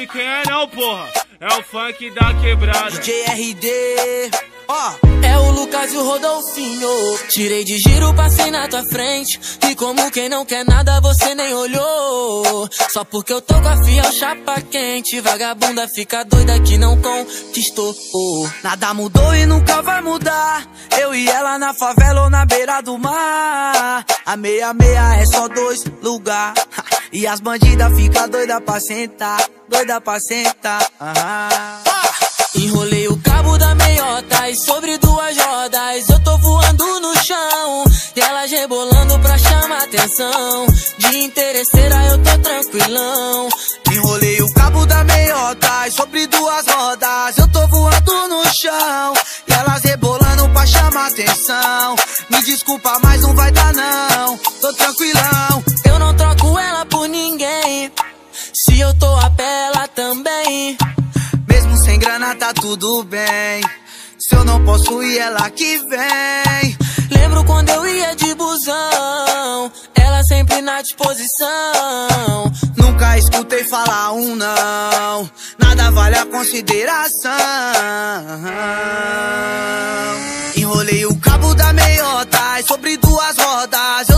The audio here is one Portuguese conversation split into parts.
sabe quem é não, porra. É o funk da quebrada. DJ RD. Ó, é o Lucas e o Rodolfinho. Tirei de giro, passei na tua frente. E como quem não quer nada, você nem olhou. Só porque eu tô com a fiel chapa quente. Vagabunda fica doida que não conquistou. Nada mudou e nunca vai mudar. Eu e ela na favela ou na beira do mar. A meia-meia é só dois lugar. E as bandidas fica doida pra sentar. Doida pra sentar. Aham. Enrolei o cabo da meiota e sobre duas rodas eu tô voando no chão. E elas rebolando pra chamar atenção. De interesseira eu tô tranquilão. Enrolei o cabo da meiota e sobre duas rodas eu tô voando no chão. E elas rebolando pra chamar atenção. Me desculpa, mas não vai dar não. Tô tranquilão. Se eu tô a pé, ela também. Mesmo sem grana tá tudo bem. Se eu não posso ir, ela que vem. Lembro quando eu ia de busão, ela sempre na disposição. Nunca escutei falar um não, nada vale a consideração. Enrolei o cabo da meiota e sobre duas rodas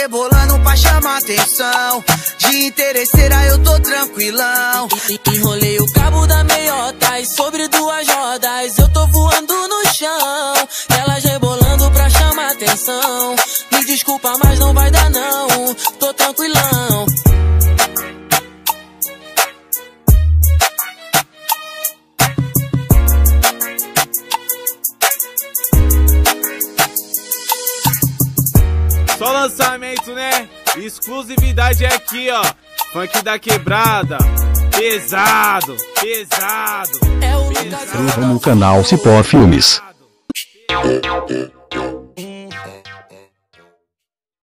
rebolando pra chamar atenção. De interesseira eu tô tranquilão. Enrolei o cabo da meiota e sobre duas rodas Só lançamento, né? Exclusividade é aqui, ó. Funk da quebrada. Pesado, pesado. É o pesado. No canal Cipó Filmes.